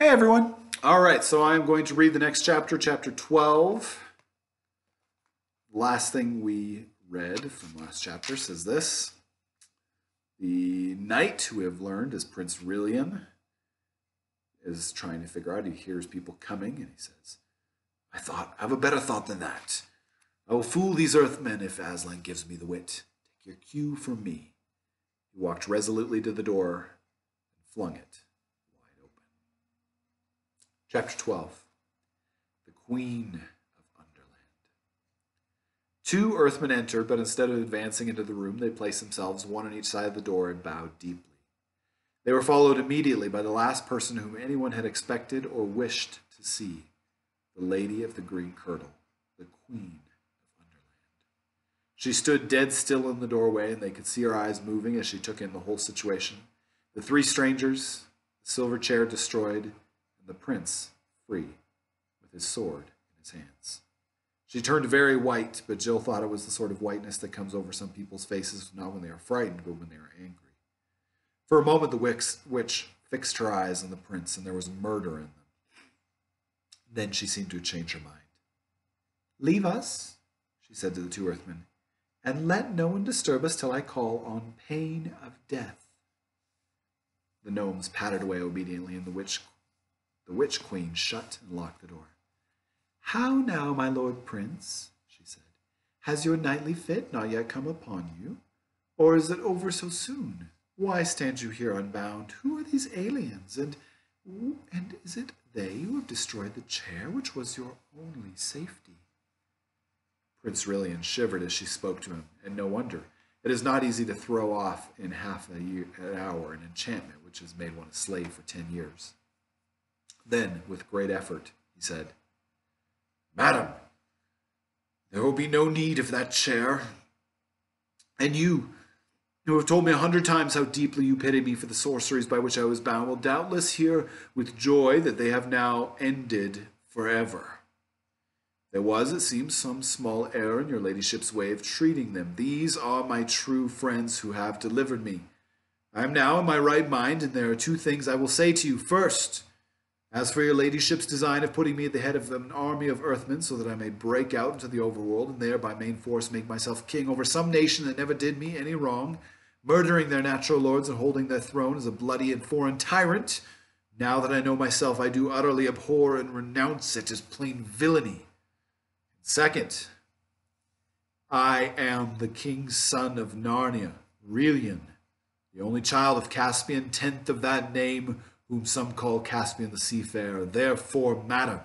Hey everyone. All right, so I'm going to read the next chapter, chapter 12. Last thing we read from last chapter says this. The knight who we have learned is Prince Rilian is trying to figure out. He hears people coming and he says, I thought, I have a better thought than that. I will fool these earthmen if Aslan gives me the wit. Take your cue from me. He walked resolutely to the door and flung it. Chapter 12 The Queen of Underland. Two earthmen entered, but instead of advancing into the room, they placed themselves one on each side of the door and bowed deeply. They were followed immediately by the last person whom anyone had expected or wished to see the Lady of the Green Kirtle, the Queen of Underland. She stood dead still in the doorway, and they could see her eyes moving as she took in the whole situation. The three strangers, the silver chair destroyed, and the prince free, with his sword in his hands. She turned very white, but Jill thought it was the sort of whiteness that comes over some people's faces, not when they are frightened, but when they are angry. For a moment, the witch fixed her eyes on the prince, and there was murder in them. Then she seemed to change her mind. Leave us, she said to the two earthmen, and let no one disturb us till I call on pain of death. The gnomes pattered away obediently, and the witch, the witch queen shut and locked the door. How now, my lord prince, she said, has your nightly fit not yet come upon you? Or is it over so soon? Why stand you here unbound? Who are these aliens? And, and is it they who have destroyed the chair which was your only safety? Prince Rilian shivered as she spoke to him, and no wonder. It is not easy to throw off in half a year, an hour an enchantment which has made one a slave for ten years. Then, with great effort, he said, Madam, there will be no need of that chair. And you, who have told me a hundred times how deeply you pity me for the sorceries by which I was bound, will doubtless hear with joy that they have now ended forever. There was, it seems, some small error in your ladyship's way of treating them. These are my true friends who have delivered me. I am now in my right mind, and there are two things I will say to you. First, as for your ladyship's design of putting me at the head of an army of earthmen so that I may break out into the overworld and there by main force make myself king over some nation that never did me any wrong, murdering their natural lords and holding their throne as a bloody and foreign tyrant, now that I know myself, I do utterly abhor and renounce it as plain villainy. Second, I am the king's son of Narnia, Rilian, the only child of Caspian, tenth of that name, whom some call Caspian the Seafarer. Therefore, madam,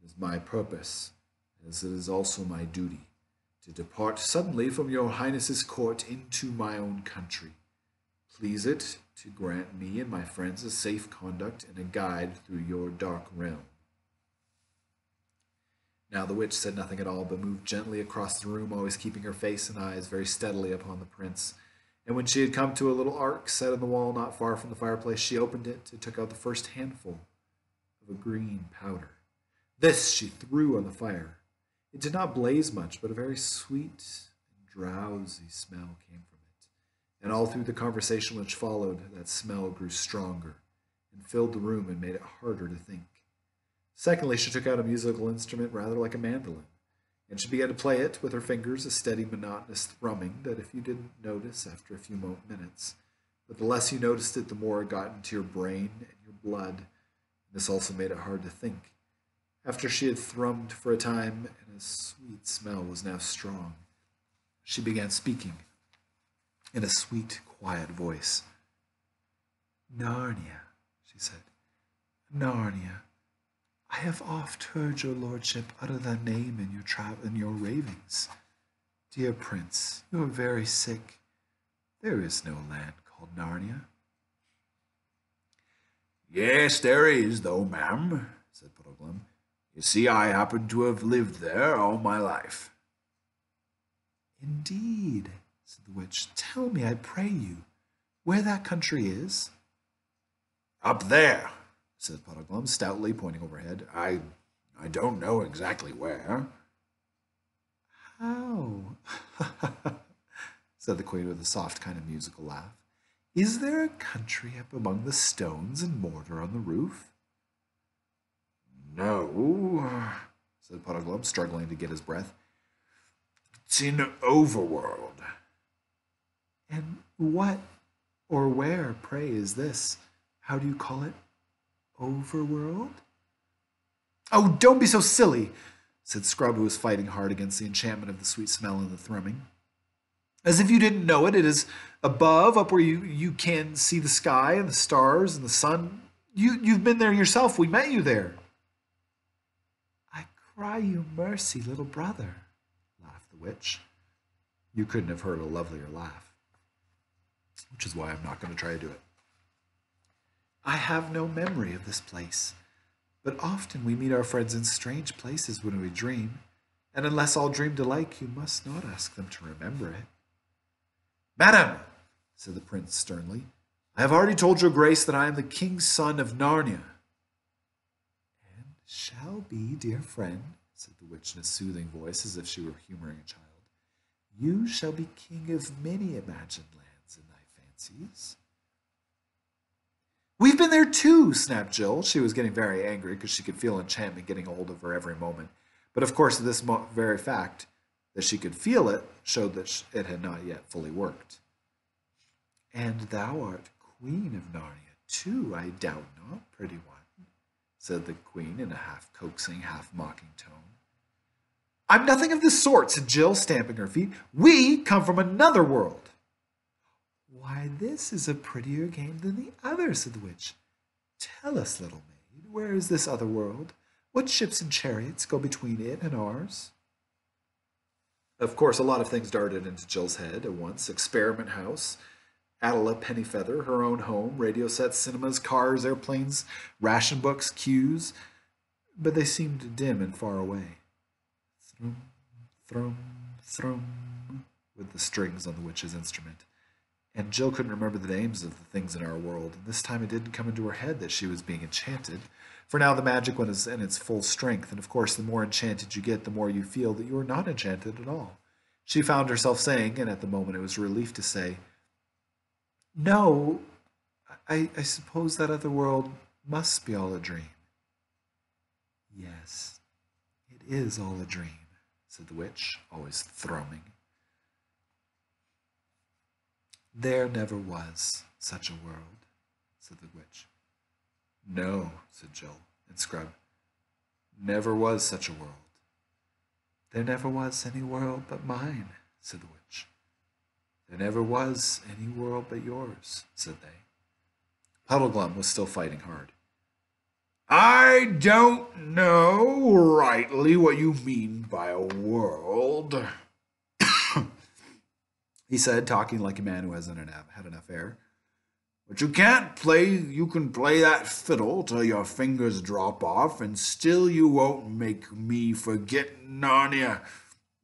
it is my purpose, as it is also my duty, to depart suddenly from your highness's court into my own country. Please it to grant me and my friends a safe conduct and a guide through your dark realm. Now the witch said nothing at all, but moved gently across the room, always keeping her face and eyes very steadily upon the prince. And when she had come to a little ark set in the wall not far from the fireplace, she opened it and took out the first handful of a green powder. This she threw on the fire. It did not blaze much, but a very sweet and drowsy smell came from it. And all through the conversation which followed, that smell grew stronger and filled the room and made it harder to think. Secondly, she took out a musical instrument rather like a mandolin, and she began to play it with her fingers, a steady, monotonous thrumming that if you didn't notice after a few minutes, but the less you noticed it, the more it got into your brain and your blood. This also made it hard to think. After she had thrummed for a time, and a sweet smell was now strong, she began speaking in a sweet, quiet voice. Narnia, she said. Narnia. I have oft heard your lordship utter that name in your tra- in your ravings. Dear prince, you are very sick. There is no land called Narnia. Yes, there is, though, ma'am, said Puddleglum. You see, I happen to have lived there all my life. Indeed, said the witch. Tell me, I pray you, where that country is. Up there, said Puddleglum, stoutly pointing overhead. I, I don't know exactly where. How? said the Queen with a soft kind of musical laugh. Is there a country up among the stones and mortar on the roof? No, said Puddleglum, struggling to get his breath. It's in Overworld. And what or where, pray, is this? How do you call it? Overworld? Oh, don't be so silly, said Scrub, who was fighting hard against the enchantment of the sweet smell and the thrumming. As if you didn't know it, it is above, up where you, you can see the sky and the stars and the sun. You, you've been there yourself. We met you there. I cry you mercy, little brother, laughed the witch. You couldn't have heard a lovelier laugh, which is why I'm not going to try to do it. I have no memory of this place, but often we meet our friends in strange places when we dream, and unless all dreamed alike, you must not ask them to remember it. Madam, said the prince sternly, I have already told your grace that I am the king's son of Narnia. And shall be, dear friend, said the witch in a soothing voice, as if she were humoring a child. You shall be king of many imagined lands in thy fancies. We've been there too, snapped Jill. She was getting very angry because she could feel enchantment getting a hold of her every moment. But of course, this very fact that she could feel it showed that it had not yet fully worked. And thou art queen of Narnia too, I doubt not, pretty one, said the queen in a half coaxing, half mocking tone. I'm nothing of the sort, said Jill, stamping her feet. We come from another world. Why, this is a prettier game than the other, said the witch. Tell us, little maid, where is this other world? What ships and chariots go between it and ours? Of course, a lot of things darted into Jill's head at once. Experiment House, Adela Pennyfeather, her own home, radio sets, cinemas, cars, airplanes, ration books, queues, but they seemed dim and far away. Thrum, thrum, thrum, with the strings on the witch's instrument and Jill couldn't remember the names of the things in our world, and this time it didn't come into her head that she was being enchanted. For now the magic one is in its full strength, and of course the more enchanted you get, the more you feel that you are not enchanted at all. She found herself saying, and at the moment it was a relief to say, No, I, I suppose that other world must be all a dream. Yes, it is all a dream, said the witch, always thrumming. There never was such a world, said the witch. No, said Jill and Scrub. Never was such a world. There never was any world but mine, said the witch. There never was any world but yours, said they. Puddleglum was still fighting hard. I don't know rightly what you mean by a world, he said, talking like a man who hasn't had enough air. But you can't play, you can play that fiddle till your fingers drop off, and still you won't make me forget Narnia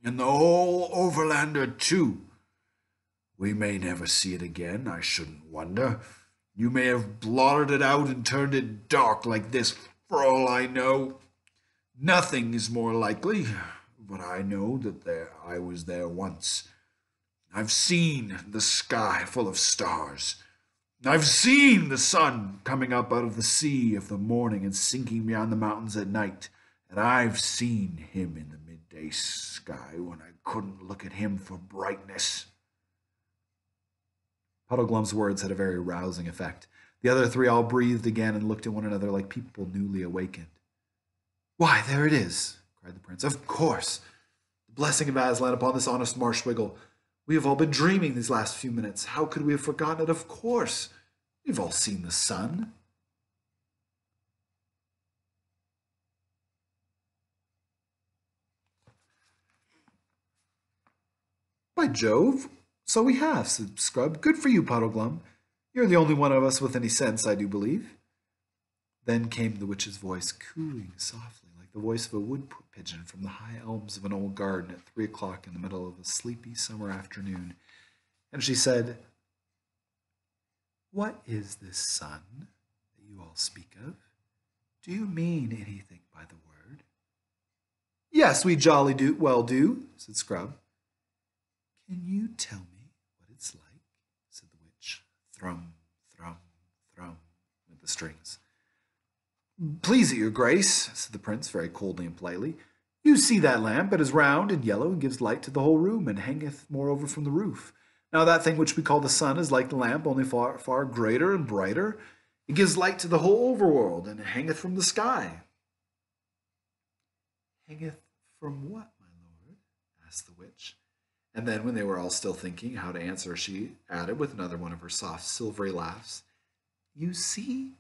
and the whole Overlander, too. We may never see it again, I shouldn't wonder. You may have blotted it out and turned it dark like this, for all I know. Nothing is more likely, but I know that there I was there once I've seen the sky full of stars. I've seen the sun coming up out of the sea of the morning and sinking beyond the mountains at night. And I've seen him in the midday sky when I couldn't look at him for brightness. Puddleglum's words had a very rousing effect. The other three all breathed again and looked at one another like people newly awakened. Why, there it is, cried the prince. Of course. The blessing of Aslan upon this honest marshwiggle. We have all been dreaming these last few minutes. How could we have forgotten it? Of course. We've all seen the sun. By Jove, so we have, said Scrub. Good for you, Puddleglum. You're the only one of us with any sense, I do believe. Then came the witch's voice, cooing softly the voice of a wood pigeon from the high elms of an old garden at three o'clock in the middle of a sleepy summer afternoon, and she said, What is this sun that you all speak of? Do you mean anything by the word? Yes, we jolly do well do, said Scrub. Can you tell me what it's like? said the witch, thrum, thrum, thrum, went the strings. Please your grace, said the prince very coldly and politely. You see that lamp, it is round and yellow, and gives light to the whole room, and hangeth moreover from the roof. Now that thing which we call the sun is like the lamp, only far, far greater and brighter. It gives light to the whole overworld, and it hangeth from the sky. Hangeth from what, my lord? asked the witch. And then, when they were all still thinking how to answer, she added with another one of her soft, silvery laughs, You see,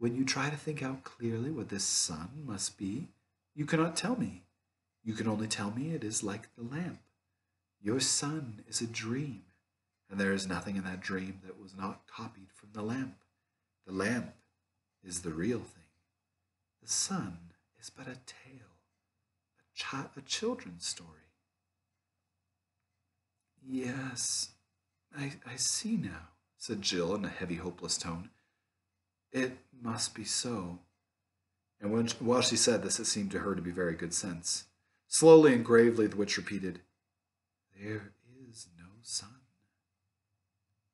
when you try to think out clearly what this sun must be, you cannot tell me. You can only tell me it is like the lamp. Your sun is a dream, and there is nothing in that dream that was not copied from the lamp. The lamp is the real thing. The sun is but a tale, a, chi- a children's story. Yes, I, I see now, said Jill in a heavy, hopeless tone. It must be so. And when, while she said this, it seemed to her to be very good sense. Slowly and gravely, the witch repeated, There is no sun.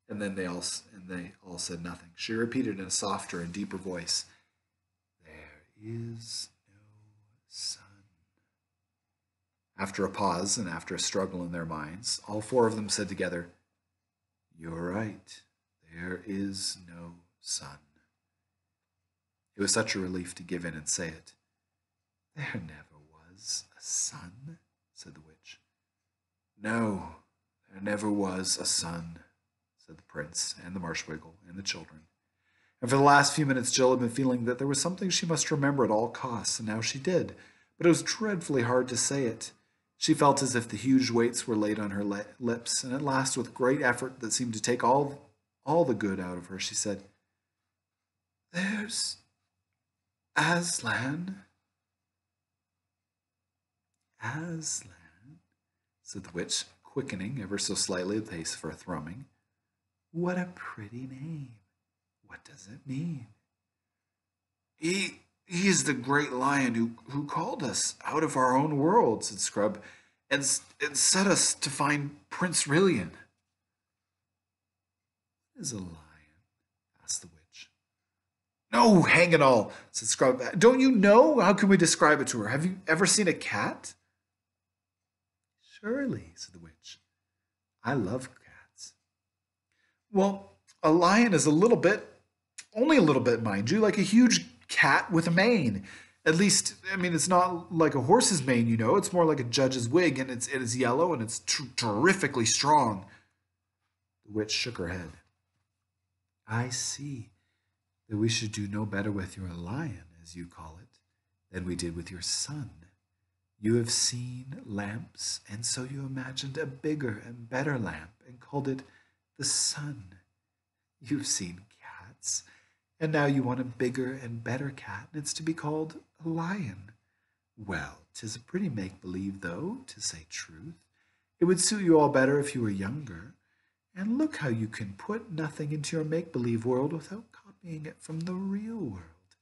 And then they all and they all said nothing. She repeated in a softer and deeper voice, There is no sun. After a pause and after a struggle in their minds, all four of them said together, You're right. There is no sun. It was such a relief to give in and say it. There never was a sun, said the witch. No, there never was a sun, said the prince and the marshwiggle and the children. And for the last few minutes, Jill had been feeling that there was something she must remember at all costs, and now she did. But it was dreadfully hard to say it. She felt as if the huge weights were laid on her lips, and at last, with great effort that seemed to take all, all the good out of her, she said, There's Aslan. Aslan, said the witch, quickening ever so slightly the pace of her thrumming. What a pretty name. What does it mean? He he is the great lion who, who called us out of our own world, said Scrub, and, and set us to find Prince Rilian. What is a lion? No, hang it all, said Scrub. Don't you know? How can we describe it to her? Have you ever seen a cat? Surely, said the witch. I love cats. Well, a lion is a little bit, only a little bit, mind you, like a huge cat with a mane. At least, I mean, it's not like a horse's mane, you know. It's more like a judge's wig, and it's it is yellow and it's ter- terrifically strong. The witch shook her head. I see that we should do no better with your lion, as you call it, than we did with your sun. You have seen lamps, and so you imagined a bigger and better lamp and called it the sun. You've seen cats, and now you want a bigger and better cat, and it's to be called a lion. Well, 'tis a pretty make believe, though, to say truth. It would suit you all better if you were younger. And look how you can put nothing into your make believe world without it from the real world,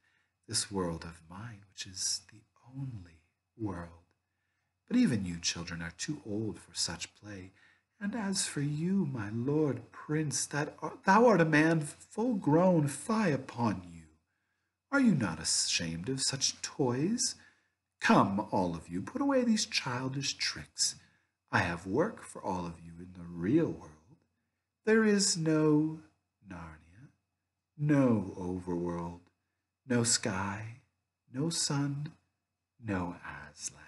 this world of mine, which is the only world. But even you children are too old for such play. And as for you, my lord prince, that art, thou art a man full grown, fie upon you. Are you not ashamed of such toys? Come, all of you, put away these childish tricks. I have work for all of you in the real world. There is no Narnia, no overworld, no sky, no sun, no Aslan.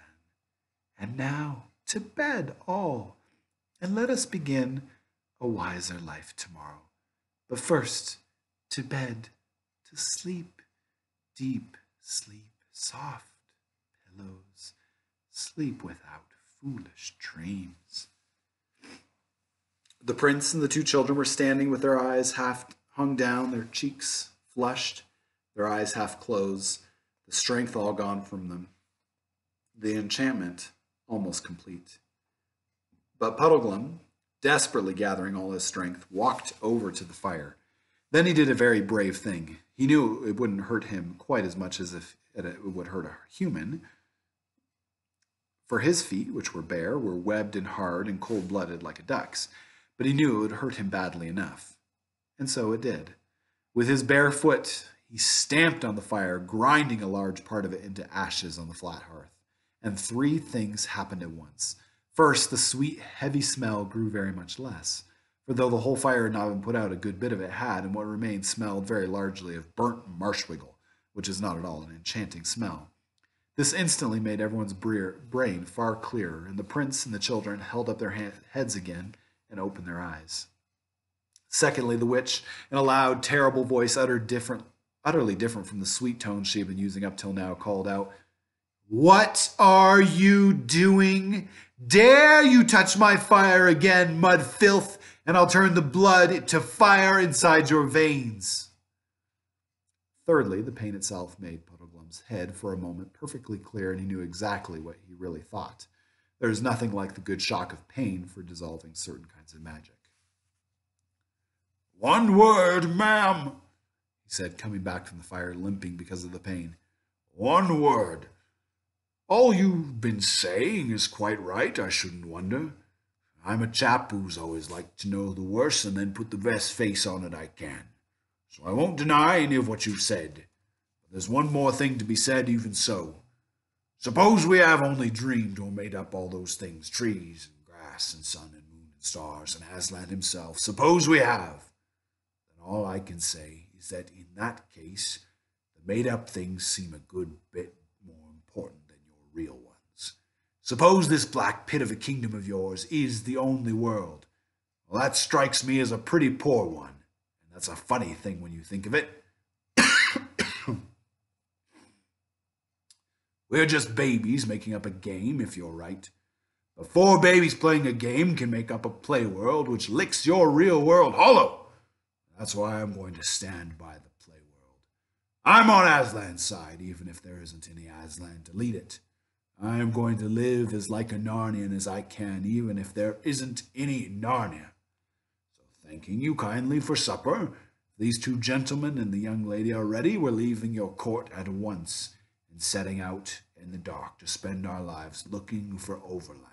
And now to bed all, and let us begin a wiser life tomorrow. But first, to bed, to sleep, deep sleep, soft pillows, sleep without foolish dreams. The prince and the two children were standing with their eyes half hung down, their cheeks flushed, their eyes half closed, the strength all gone from them, the enchantment almost complete. But Puddleglum, desperately gathering all his strength, walked over to the fire. Then he did a very brave thing. He knew it wouldn't hurt him quite as much as if it would hurt a human. For his feet, which were bare, were webbed and hard and cold blooded like a duck's, but he knew it would hurt him badly enough. And so it did. With his bare foot, he stamped on the fire, grinding a large part of it into ashes on the flat hearth. And three things happened at once. First, the sweet, heavy smell grew very much less, for though the whole fire had not been put out, a good bit of it had, and what remained smelled very largely of burnt marshwiggle, which is not at all an enchanting smell. This instantly made everyone's brain far clearer, and the prince and the children held up their heads again and opened their eyes. Secondly, the witch, in a loud, terrible voice, uttered different, utterly different from the sweet tones she had been using up till now, called out, What are you doing? Dare you touch my fire again, mud filth, and I'll turn the blood to fire inside your veins. Thirdly, the pain itself made Puddleglum's head for a moment perfectly clear, and he knew exactly what he really thought. There is nothing like the good shock of pain for dissolving certain kinds of magic. One word, ma'am, he said, coming back from the fire, limping because of the pain. One word. All you've been saying is quite right, I shouldn't wonder. I'm a chap who's always liked to know the worst and then put the best face on it I can. So I won't deny any of what you've said. But there's one more thing to be said, even so. Suppose we have only dreamed or made up all those things trees and grass and sun and moon and stars and Aslan himself. Suppose we have all I can say is that in that case, the made up things seem a good bit more important than your real ones. Suppose this black pit of a kingdom of yours is the only world. Well, that strikes me as a pretty poor one, and that's a funny thing when you think of it. We're just babies making up a game, if you're right. But four babies playing a game can make up a play world which licks your real world hollow. That's why I'm going to stand by the play world. I'm on Aslan's side, even if there isn't any Aslan to lead it. I am going to live as like a Narnian as I can, even if there isn't any Narnia. So, thanking you kindly for supper, these two gentlemen and the young lady are ready. We're leaving your court at once and setting out in the dark to spend our lives looking for Overland.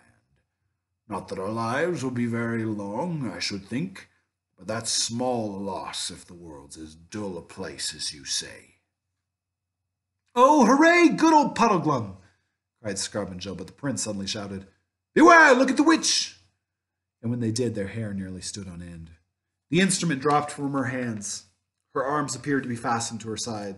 Not that our lives will be very long, I should think but that's small loss if the world's as dull a place as you say. Oh, hooray, good old Puddleglum! cried Joe, but the prince suddenly shouted, Beware, look at the witch! And when they did, their hair nearly stood on end. The instrument dropped from her hands. Her arms appeared to be fastened to her side.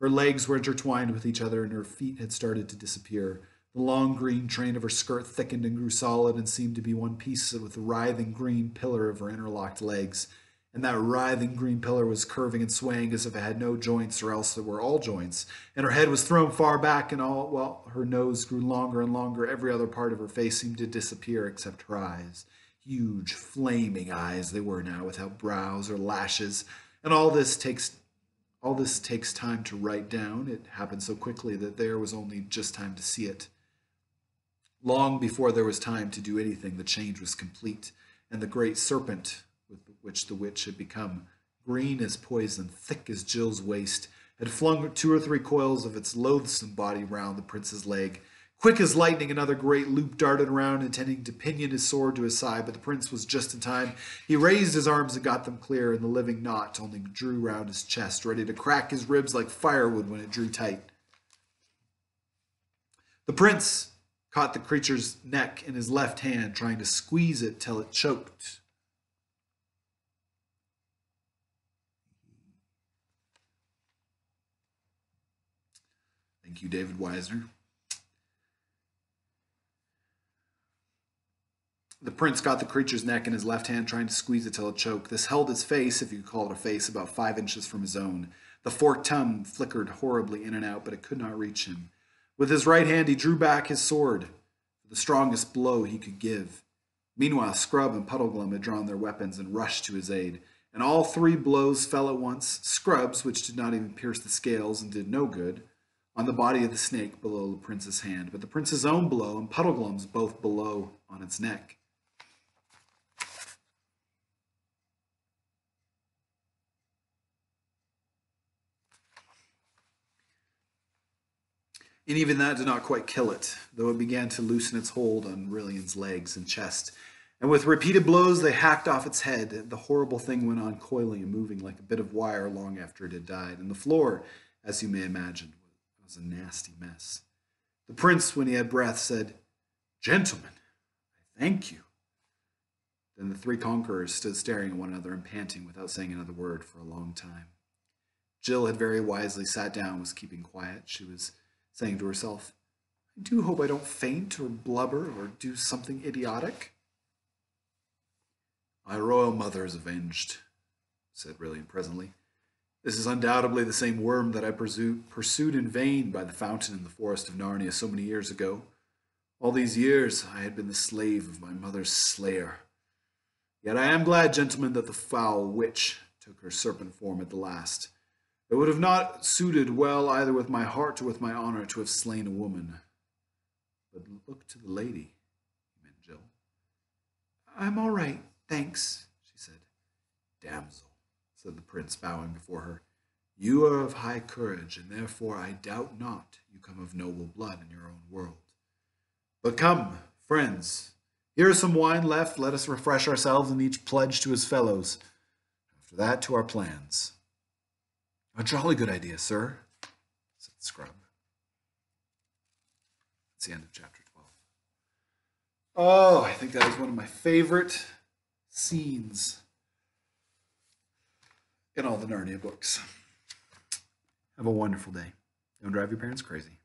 Her legs were intertwined with each other, and her feet had started to disappear. The long green train of her skirt thickened and grew solid and seemed to be one piece with the writhing green pillar of her interlocked legs. And that writhing green pillar was curving and swaying as if it had no joints or else there were all joints. And her head was thrown far back and all while her nose grew longer and longer, every other part of her face seemed to disappear except her eyes. Huge, flaming eyes they were now, without brows or lashes. And all this takes all this takes time to write down. It happened so quickly that there was only just time to see it. Long before there was time to do anything, the change was complete, and the great serpent with which the witch had become, green as poison, thick as Jill's waist, had flung two or three coils of its loathsome body round the prince's leg. Quick as lightning, another great loop darted around, intending to pinion his sword to his side, but the prince was just in time. He raised his arms and got them clear, and the living knot only drew round his chest, ready to crack his ribs like firewood when it drew tight. The prince, caught the creature's neck in his left hand, trying to squeeze it till it choked. Thank you, David Weisner. The prince got the creature's neck in his left hand, trying to squeeze it till it choked. This held his face, if you could call it a face, about five inches from his own. The forked tongue flickered horribly in and out, but it could not reach him. With his right hand, he drew back his sword the strongest blow he could give. Meanwhile, Scrub and Puddleglum had drawn their weapons and rushed to his aid, and all three blows fell at once Scrub's, which did not even pierce the scales and did no good, on the body of the snake below the prince's hand, but the prince's own blow and Puddleglum's both below on its neck. And even that did not quite kill it, though it began to loosen its hold on Rilian's legs and chest. And with repeated blows, they hacked off its head. The horrible thing went on coiling and moving like a bit of wire long after it had died. And the floor, as you may imagine, was a nasty mess. The prince, when he had breath, said, Gentlemen, I thank you. Then the three conquerors stood staring at one another and panting without saying another word for a long time. Jill had very wisely sat down was keeping quiet. She was saying to herself, I do hope I don't faint or blubber or do something idiotic. My royal mother is avenged, said Rilian presently. This is undoubtedly the same worm that I pursued in vain by the fountain in the forest of Narnia so many years ago. All these years I had been the slave of my mother's slayer. Yet I am glad, gentlemen, that the foul witch took her serpent form at the last. It would have not suited well either with my heart or with my honor to have slain a woman. But look to the lady, meant Jill. I'm all right, thanks, she said. Damsel, said the prince, bowing before her, you are of high courage, and therefore I doubt not you come of noble blood in your own world. But come, friends, here is some wine left. Let us refresh ourselves and each pledge to his fellows. After that, to our plans. A jolly good idea, sir, said Scrub. That's the end of chapter 12. Oh, I think that is one of my favorite scenes in all the Narnia books. Have a wonderful day. Don't drive your parents crazy.